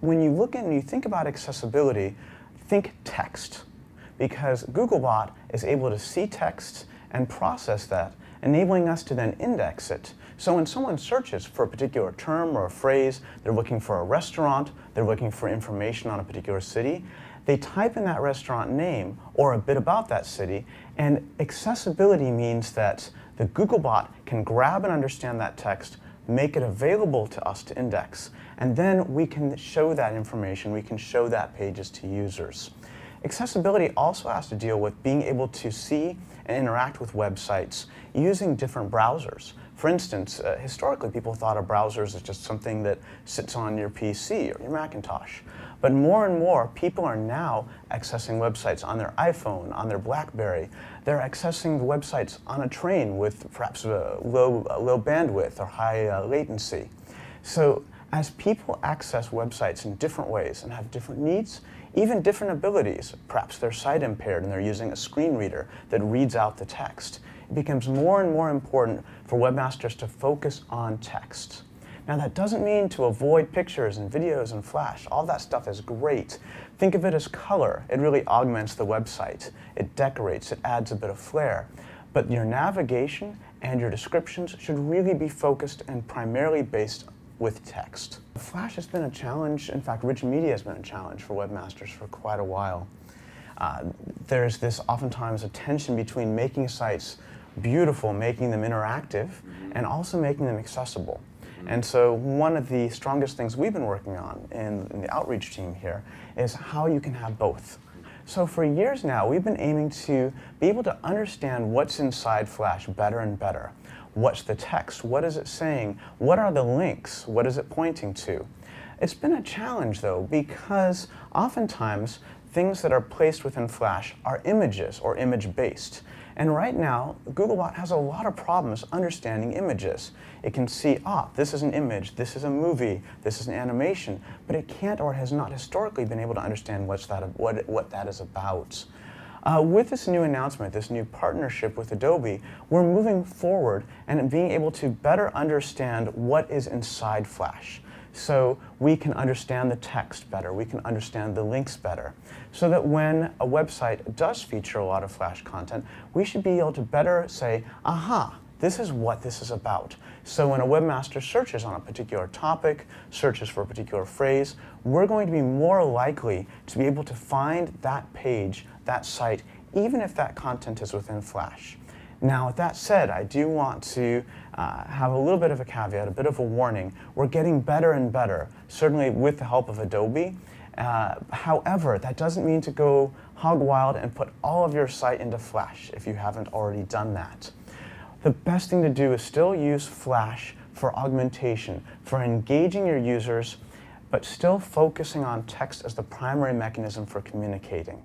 when you look and you think about accessibility, think text. Because Googlebot is able to see text and process that, enabling us to then index it. So when someone searches for a particular term or a phrase, they're looking for a restaurant, they're looking for information on a particular city, they type in that restaurant name or a bit about that city, and accessibility means that the Googlebot can grab and understand that text, make it available to us to index, and then we can show that information, we can show that pages to users. Accessibility also has to deal with being able to see and interact with websites using different browsers. For instance, uh, historically people thought of browsers as just something that sits on your PC or your Macintosh. But more and more people are now accessing websites on their iPhone, on their BlackBerry. They're accessing the websites on a train with perhaps a low, a low bandwidth or high uh, latency. So as people access websites in different ways and have different needs, even different abilities, perhaps they're sight impaired and they're using a screen reader that reads out the text, it becomes more and more important for webmasters to focus on text. Now that doesn't mean to avoid pictures and videos and flash. All that stuff is great. Think of it as color. It really augments the website. It decorates, it adds a bit of flair. But your navigation and your descriptions should really be focused and primarily based with text. Flash has been a challenge. In fact, rich media has been a challenge for webmasters for quite a while. Uh, there's this oftentimes a tension between making sites beautiful, making them interactive, and also making them accessible. And so one of the strongest things we've been working on in, in, the outreach team here is how you can have both. So for years now, we've been aiming to be able to understand what's inside Flash better and better. What's the text? What is it saying? What are the links? What is it pointing to? It's been a challenge though because oftentimes things that are placed within Flash are images or image based. And right now, Googlebot has a lot of problems understanding images. It can see, ah, this is an image, this is a movie, this is an animation, but it can't or has not historically been able to understand what's that, what, what that is about. Uh, with this new announcement, this new partnership with Adobe, we're moving forward and being able to better understand what is inside Flash so we can understand the text better, we can understand the links better, so that when a website does feature a lot of Flash content, we should be able to better say, aha, this is what this is about. So when a webmaster searches on a particular topic, searches for a particular phrase, we're going to be more likely to be able to find that page, that site, even if that content is within Flash. Now, with that said, I do want to uh, have a little bit of a caveat, a bit of a warning. We're getting better and better, certainly with the help of Adobe. Uh, however, that doesn't mean to go hog wild and put all of your site into Flash if you haven't already done that. The best thing to do is still use Flash for augmentation, for engaging your users, but still focusing on text as the primary mechanism for communicating.